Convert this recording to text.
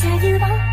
tell you all.